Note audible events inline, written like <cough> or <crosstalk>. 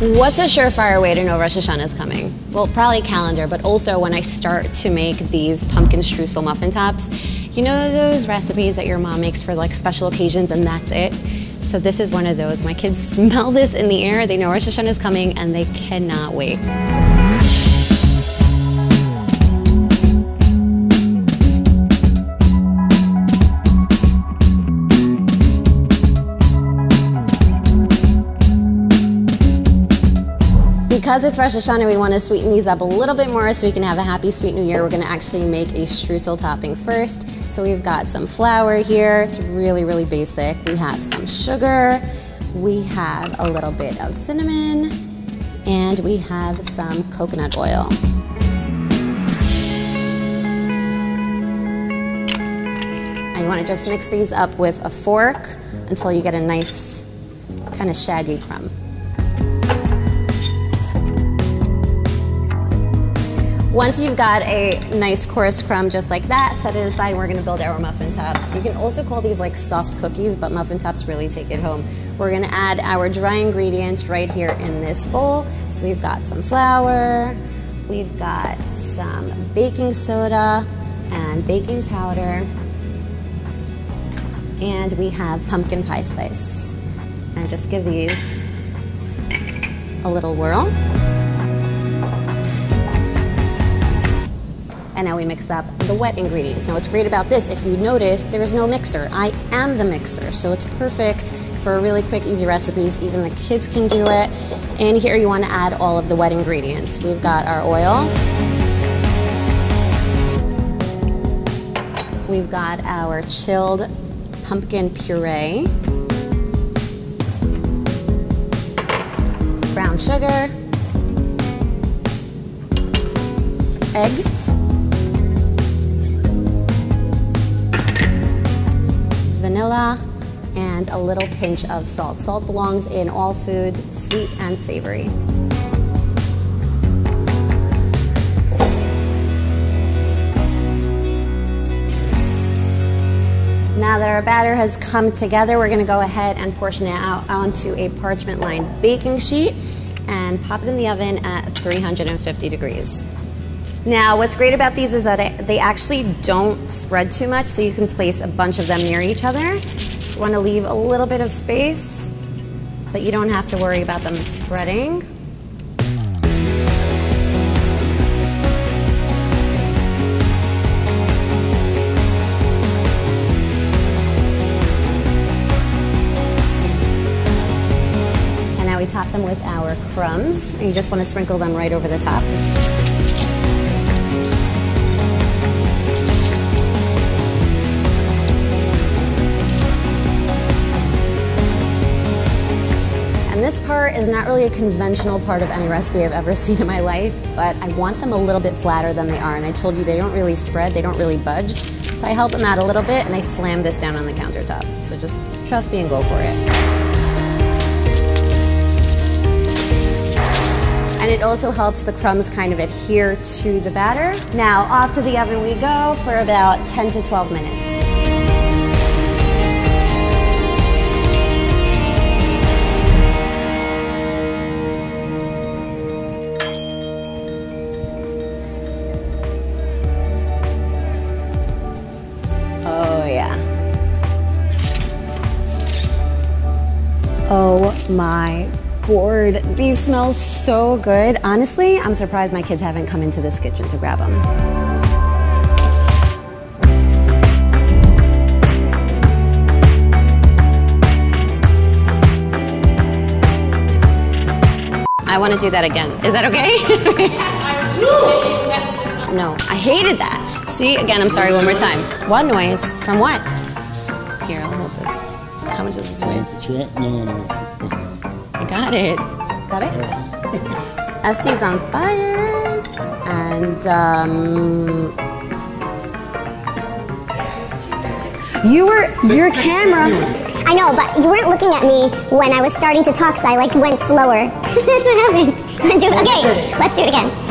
What's a surefire way to know Rosh Hashanah is coming? Well, probably calendar, but also when I start to make these pumpkin streusel muffin tops. You know those recipes that your mom makes for like special occasions and that's it? So this is one of those. My kids <laughs> smell this in the air, they know Rosh Hashanah is coming and they cannot wait. Because it's Rosh Hashanah, we want to sweeten these up a little bit more so we can have a happy sweet new year. We're going to actually make a streusel topping first. So we've got some flour here. It's really, really basic. We have some sugar. We have a little bit of cinnamon. And we have some coconut oil. You want to just mix these up with a fork until you get a nice kind of shaggy crumb. Once you've got a nice coarse crumb just like that, set it aside and we're gonna build our muffin tops. You can also call these like soft cookies, but muffin tops really take it home. We're gonna add our dry ingredients right here in this bowl. So we've got some flour, we've got some baking soda and baking powder, and we have pumpkin pie spice. And just give these a little whirl. And now we mix up the wet ingredients. Now what's great about this, if you notice, there's no mixer. I am the mixer, so it's perfect for really quick, easy recipes. Even the kids can do it. And here you wanna add all of the wet ingredients. We've got our oil. We've got our chilled pumpkin puree. Brown sugar. Egg. Vanilla, and a little pinch of salt. Salt belongs in all foods, sweet and savory. Now that our batter has come together, we're gonna go ahead and portion it out onto a parchment lined baking sheet and pop it in the oven at 350 degrees. Now, what's great about these is that they actually don't spread too much, so you can place a bunch of them near each other. You want to leave a little bit of space, but you don't have to worry about them spreading. And now we top them with our crumbs. And you just want to sprinkle them right over the top. This part is not really a conventional part of any recipe I've ever <laughs> seen in my life, but I want them a little bit flatter than they are. And I told you they don't really spread, they don't really budge. So I help them out a little bit and I slam this down on the countertop. So just trust me and go for it. and it also helps the crumbs kind of adhere to the batter. Now off to the oven we go for about 10 to 12 minutes. Oh my gourd. These smell so good. Honestly, I'm surprised my kids haven't come into this kitchen to grab them. I want to do that again. Is that okay? <laughs> no, I hated that. See, again, I'm sorry, one more time. What noise? From what? Here, I'll hold this. How much does this weigh? No, no, no. I got it. Got it? Yeah. <laughs> Esty's on fire. And, um... You were... Your camera... I know, but you weren't looking at me when I was starting to talk, so I, like, went slower. <laughs> That's what happened. Okay, let's do it again.